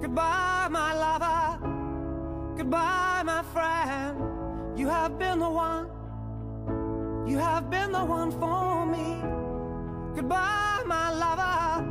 Goodbye, my lover. Goodbye, my friend. You have been the one. You have been the one for me. Goodbye, my lover.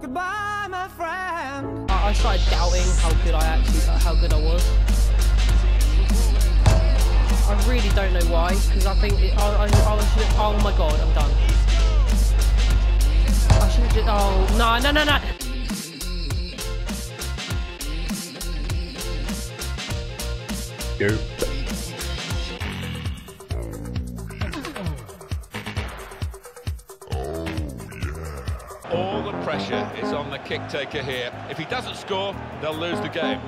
Goodbye, my friend. I I started doubting how good I actually, uh, how good I was. I really don't know why, because I think it, I, I, I should. Oh my god, I'm done. I should have. Oh no, no, no, no. Oh, All the pressure is on the kick taker here. If he doesn't score, they'll lose the game.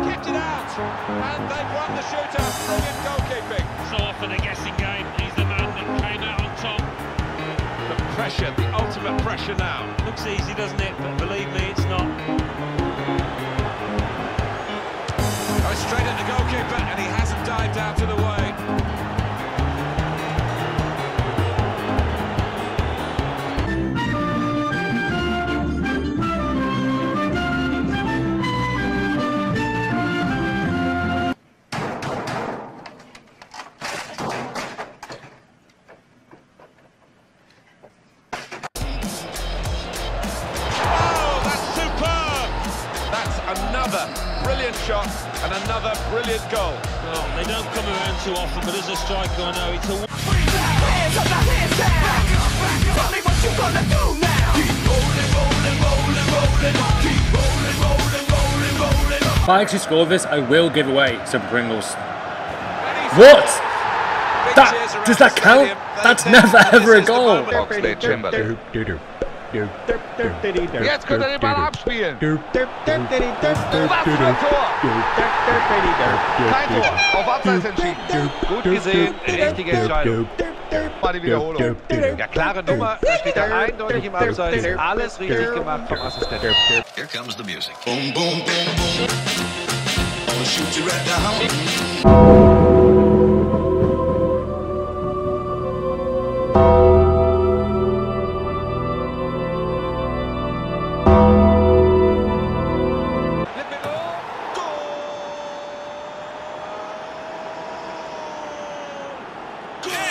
Kept it out, and they've won the shootout. Brilliant goalkeeping. So often a guessing game. He's the man that came out on top. The pressure, the ultimate pressure now. Looks easy, doesn't it? But another brilliant shot and another brilliant goal. Well, they don't come around too often, but as a striker, I know it's a Hands up, now hands down. Tell me what you gonna do now. Keep rolling, rolling, rolling, rolling. Keep rolling, rolling, rolling, rolling. If I actually score this, I will give away some Pringles. What? That- does that count? stadium. They That's think never, that ever this a is the goal. Jetzt könnte er den Ball abspielen. Was für ein Tor! Kein Tor, auf Abseits entschieden. Gut gesehen, richtige Entscheidung. Mal die Wiederholung. Ja, klare Nummer, da steht er eindeutig im Abseits. Alles richtig gemacht vom Assistenten. Here comes the music. Boom, boom, boom, boom. I'ma shoot you right down.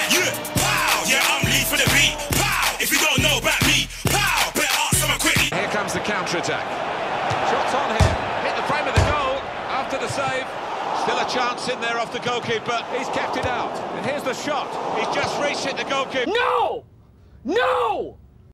Yeah, pow, yeah, I'm lead for the beat. Pow, if you don't know about me, pow, better ask someone quickly. Here comes the counter-attack. Shots on here. Hit the frame of the goal after the save. Still a chance in there off the goalkeeper. He's kept it out. And here's the shot. He's just reached it, the goalkeeper. No! No!